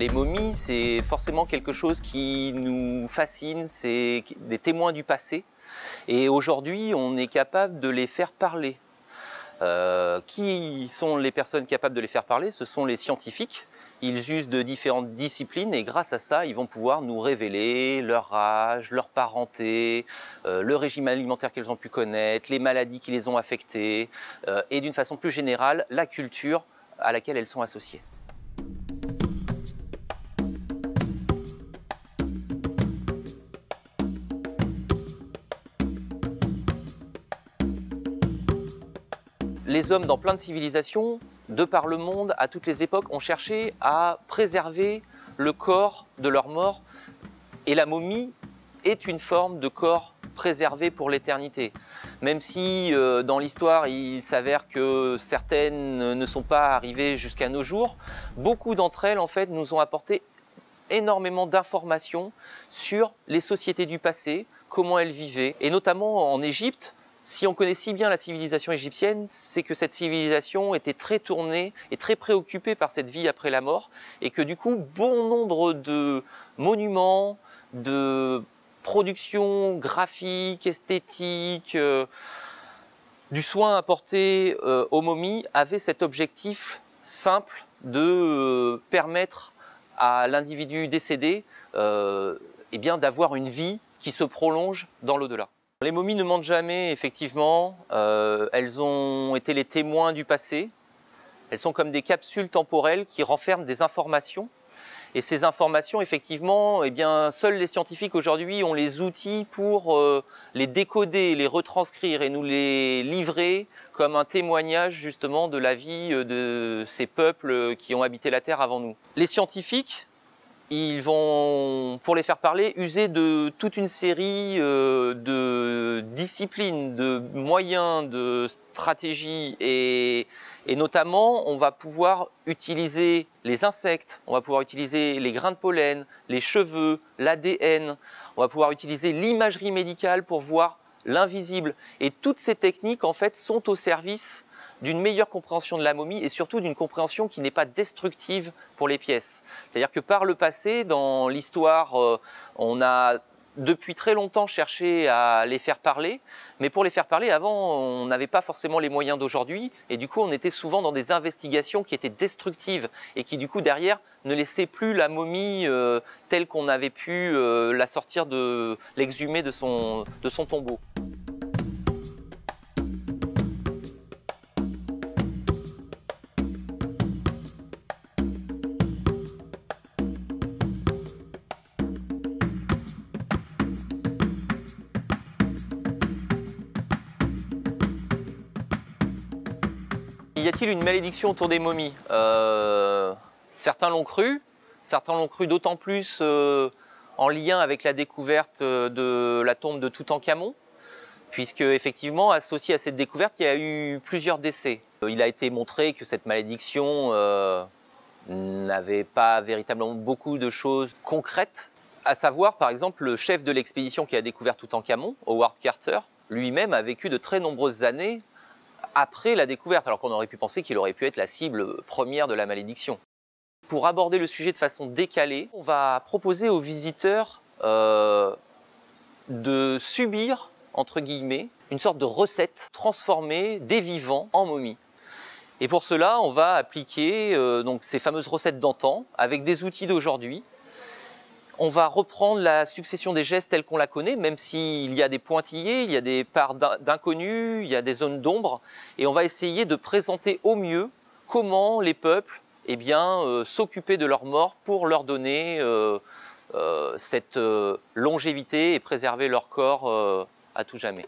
Les momies, c'est forcément quelque chose qui nous fascine, c'est des témoins du passé. Et aujourd'hui, on est capable de les faire parler. Euh, qui sont les personnes capables de les faire parler? Ce sont les scientifiques. Ils usent de différentes disciplines et grâce à ça, ils vont pouvoir nous révéler leur âge, leur parenté, euh, le régime alimentaire qu'elles ont pu connaître, les maladies qui les ont affectées euh, et d'une façon plus générale, la culture à laquelle elles sont associées. Les hommes dans plein de civilisations, de par le monde, à toutes les époques, ont cherché à préserver le corps de leur mort. Et la momie est une forme de corps préservé pour l'éternité. Même si euh, dans l'histoire il s'avère que certaines ne sont pas arrivées jusqu'à nos jours, beaucoup d'entre elles en fait nous ont apporté énormément d'informations sur les sociétés du passé, comment elles vivaient, et notamment en Égypte, si on connaît si bien la civilisation égyptienne, c'est que cette civilisation était très tournée et très préoccupée par cette vie après la mort, et que du coup, bon nombre de monuments, de productions graphiques, esthétiques, euh, du soin apporté euh, aux momies avaient cet objectif simple de euh, permettre à l'individu décédé eh d'avoir une vie qui se prolonge dans l'au-delà. Les momies ne mentent jamais, effectivement. Euh, elles ont été les témoins du passé. Elles sont comme des capsules temporelles qui renferment des informations. Et ces informations, effectivement, eh bien, seuls les scientifiques aujourd'hui ont les outils pour euh, les décoder, les retranscrire et nous les livrer comme un témoignage justement de la vie euh, de ces peuples qui ont habité la Terre avant nous. Les scientifiques, ils vont, pour les faire parler, user de toute une série euh, de disciplines, de moyens, de stratégies et, notamment on va pouvoir utiliser les insectes, on va pouvoir utiliser les grains de pollen, les cheveux, l'ADN, on va pouvoir utiliser l'imagerie médicale pour voir l'invisible. Et toutes ces techniques en fait sont au service d'une meilleure compréhension de la momie et surtout d'une compréhension qui n'est pas destructive pour les pièces. C'est-à-dire que par le passé, dans l'histoire, euh, on a depuis très longtemps cherché à les faire parler, mais pour les faire parler, avant, on n'avait pas forcément les moyens d'aujourd'hui, et du coup, on était souvent dans des investigations qui étaient destructives, et qui du coup, derrière, ne laissaient plus la momie euh, telle qu'on avait pu euh, la sortir de l'exhumer de son, de son tombeau. Y a-t-il une malédiction autour des momies euh, Certains l'ont cru, certains l'ont cru d'autant plus euh, en lien avec la découverte euh, de la tombe de Toutankhamon, puisque effectivement, associé à cette découverte, il y a eu plusieurs décès. Il a été montré que cette malédiction n'avait pas véritablement beaucoup de choses concrètes, à savoir par exemple le chef de l'expédition qui a découvert Toutankhamon, Howard Carter, lui-même a vécu de très nombreuses années après la découverte, alors qu'on aurait pu penser qu'il aurait pu être la cible première de la malédiction. Pour aborder le sujet de façon décalée, on va proposer aux visiteurs euh, de subir, entre guillemets, une sorte de recette transformée des vivants en momies. Et pour cela, on va appliquer euh, ces fameuses recettes d'antan avec des outils d'aujourd'hui on va reprendre la succession des gestes telle qu'on la connaît, même s'il y a des pointillés, il y a des parts d'inconnus, il y a des zones d'ombre, et on va essayer de présenter au mieux comment les peuples eh euh, s'occuper de leur mort pour leur donner euh, euh, cette longévité et préserver leur corps à tout jamais.